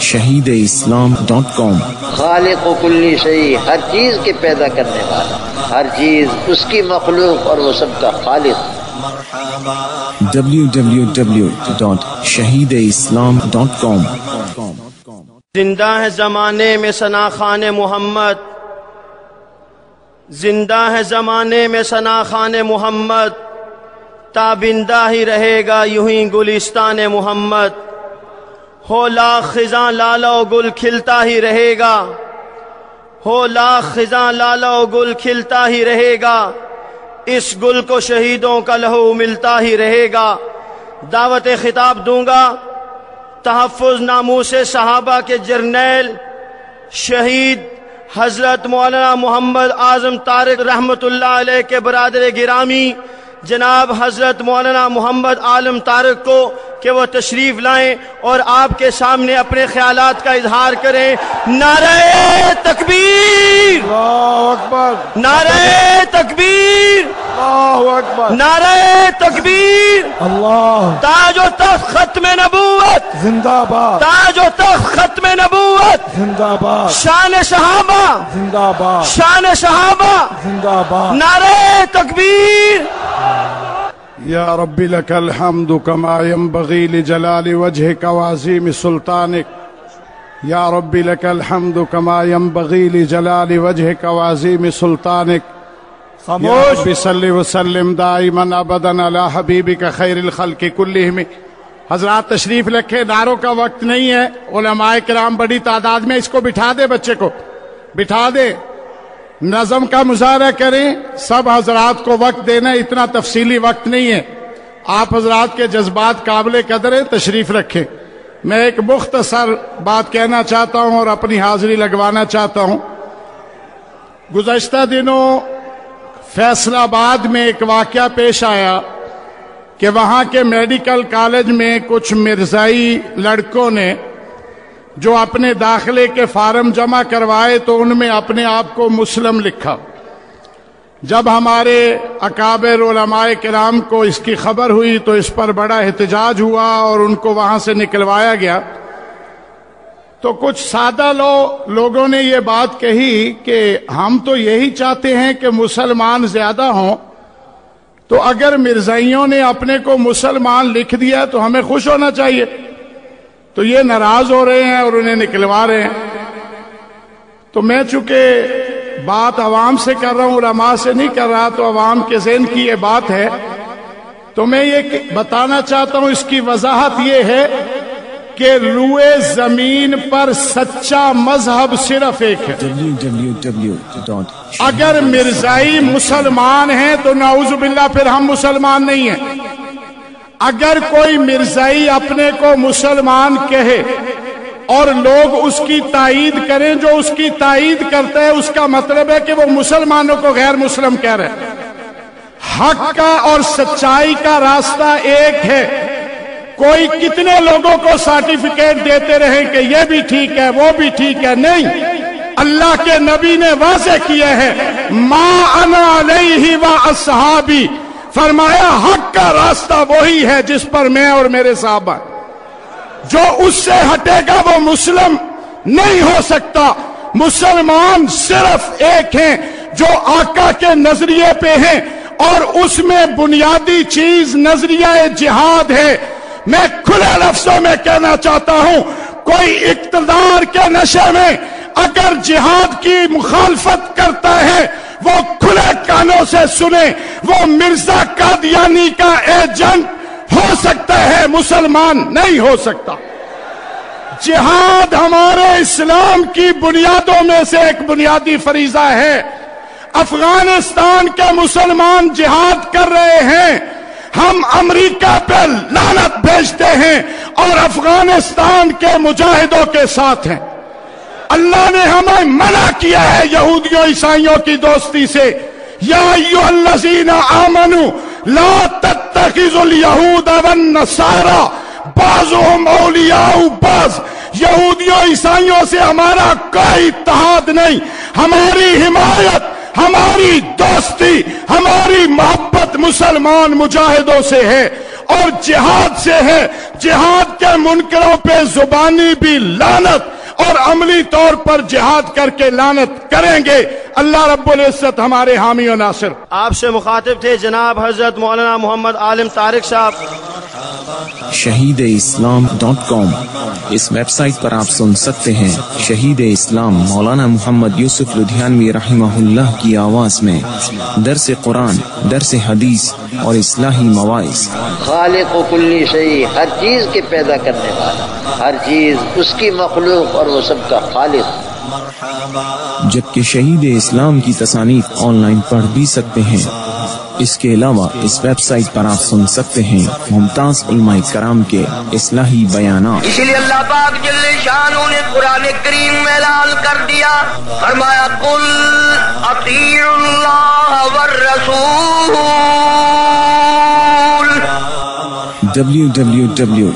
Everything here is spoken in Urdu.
شہید اسلام ڈاٹ کام خالق و کلی شہی ہر چیز کے پیدا کرنے والا ہر چیز اس کی مخلوق اور وہ سب کا خالق۔ www.shahideislam.com زندہ ہے زمانے میں ثنا خان محمد۔ زندہ ہے زمانے میں ثنا خان محمد۔ تابندہ ہی رہے گا یوں ہی گلستان محمد۔ ہو لاکھ خزاں لالا گل کھلتا ہی رہے گا۔ ہو لاکھ خزاں لالا گل کھلتا ہی رہے گا۔ اس گل کو شہیدوں کا لہو ملتا ہی رہے گا۔ دعوت خطاب دوں گا۔ تحفظ ناموس صحابہ کے جرنیل شہید حضرت مولانا محمد اعظم طارق رحمۃ اللہ علیہ کے برادر گرامی جناب حضرت مولانا محمد عالم طارق کو کہ وہ تشریف لائیں اور آپ کے سامنے اپنے خیالات کا اظہار کریں۔ نعرہ تکبیر۔ اللہ اکبر۔ نعرہ تکبیر۔ اللہ اکبر۔ نعرہ تکبیر۔ اللہ۔ تاج و تخت ختم نبوت۔ زندہ باد۔ تاج و تخت ختم نبوت۔ زندہ باد۔ شان صحابہ زندہ باد۔ شان صحابہ زندہ باد۔ نعرہ تکبیر۔ يا رب لك الحمد كما ينبغي لجلال وجهك وعظيم سلطانك يا رب لك الحمد كما ينبغي لجلال وجهك وعظيم سلطانك يا رب وسلم دائما ابدا على حبيبك خير الخلق كلهم حضرات تشریف رکھے ناروں کا وقت نہیں ہے علماء کرام بڑی تعداد میں اس کو بٹھا دے بچے کو. بٹھا دے۔ نظم کا مظاہرہ کریں، سب حضرات کو وقت دینا اتنا تفصیلی وقت نہیں ہے۔ آپ حضرات کے جذبات قابل قدر ہیں، تشریف رکھیں۔ میں ایک مختصر بات کہنا چاہتا ہوں اور اپنی حاضری لگوانا چاہتا ہوں۔ گزشتہ دنوں فیصل آباد میں ایک واقعہ پیش آیا کہ وہاں کے میڈیکل کالج میں کچھ مرزائی لڑکوں نے جو اپنے داخلے کے فارم جمع کروائے تو ان میں اپنے آپ کو مسلم لکھا۔ جب ہمارے اکابر علماء کرام کو اس کی خبر ہوئی تو اس پر بڑا احتجاج ہوا اور ان کو وہاں سے نکلوایا گیا۔ تو کچھ سادہ لو لوگوں نے یہ بات کہی کہ ہم تو یہی چاہتے ہیں کہ مسلمان زیادہ ہوں۔ تو اگر مرزائیوں نے اپنے کو مسلمان لکھ دیا تو ہمیں خوش ہونا چاہیے۔ تو یہ ناراض ہو رہے ہیں اور انہیں نکلوا رہے ہیں۔ تو میں چونکہ بات عوام سے کر رہا ہوں علماء سے نہیں کر رہا تو عوام کے ذہن کی یہ بات ہے۔ تو میں یہ بتانا چاہتا ہوں اس کی وضاحت یہ ہے کہ روئے زمین پر سچا مذہب صرف ایک ہے۔ اگر مرزائی مسلمان ہیں تو نعوذ باللہ پھر ہم مسلمان نہیں ہیں۔ اگر کوئی مرزائی اپنے کو مسلمان کہے اور لوگ اس کی تائید کریں جو اس کی تائید کرتے ہیں اس کا مطلب ہے کہ وہ مسلمانوں کو غیر مسلم کہہ رہے ہیں حق کا اور سچائی کا راستہ ایک ہے۔ کوئی کتنے لوگوں کو سرٹیفکیٹ دیتے رہے کہ یہ بھی ٹھیک ہے، وہ بھی ٹھیک ہے۔ نہیں، اللہ کے نبی نے واضح کیا ہے، ما انا علیہ و اصحابی فرمایا حق کا راستہ وہی ہے جس پر میں اور میرے صحابہ جو اس سے ہٹے گا وہ مسلم نہیں ہو سکتا۔ مسلمان صرف ایک ہیں جو آقا کے نظریے پہ ہیں اور اس میں بنیادی چیز نظریہ جہاد ہے۔ میں کھلے لفظوں میں کہنا چاہتا ہوں، کوئی اقتدار کے نشے میں اگر جہاد کی مخالفت کرتا ہے سے سنے وہ مرزا قادیانی کا ایجنٹ ہو سکتا ہے، مسلمان نہیں ہو سکتا۔ جہاد ہمارے اسلام کی بنیادوں میں سے ایک بنیادی فریضہ ہے۔ افغانستان کے مسلمان جہاد کر رہے ہیں۔ ہم امریکہ پہ لانت بھیجتے ہیں اور افغانستان کے مجاہدوں کے ساتھ ہیں۔ اللہ نے ہمیں منع کیا ہے یہودیوں، عیسائیوں کی دوستی سے۔ یا ایو الذین آمنو، لا تتخذوا اليہود والنصارى بعضهم اولیاء بعض، یہودیوں، عیسائیوں سے ہمارا کوئی اتحاد نہیں، ہماری حمایت، ہماری دوستی، ہماری محبت مسلمان مجاہدوں سے ہے اور جہاد سے ہے۔ جہاد کے منکروں پہ زبانی بھی لانت اور عملی طور پر جہاد کر کے لانت کریں گے۔ اللہ رب العزت ہمارے حامی و ناصر۔ آپ سے مخاطب تھے جناب حضرت مولانا محمد عالم طارق صاحب۔ شہید اسلام ڈاٹ کام اس ویب سائٹ پر آپ سن سکتے ہیں۔ شہید اسلام مولانا محمد یوسف لدھیانوی رحمہ اللہ کی آواز میں۔ درس قرآن، درس حدیث اور اصلاحی مواعث۔ خالق و کلی شہی ہر چیز کے پیدا کرنے والا۔ ہر چیز اس کی مخلوق اور وہ سب کا خالق۔ جبکہ شہید اسلام کی تصانیف آن لائن پڑھ بھی سکتے ہیں۔ اس کے علاوہ اس ویب سائٹ پر آپ سن سکتے ہیں ممتاز علماء کرام کے اصلاحی بیانات۔ اسی لیے اللہ پاک جل شانہ نے قرآن کریم میں اعلان کر دیا۔ فرمایا قل اطیعوا اللہ والرسول۔ www.